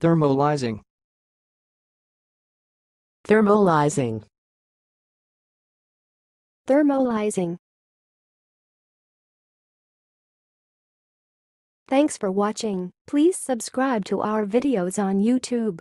Thermalizing. thermalizing, Thermalizing. Thanks for watching. Please subscribe to our videos on YouTube.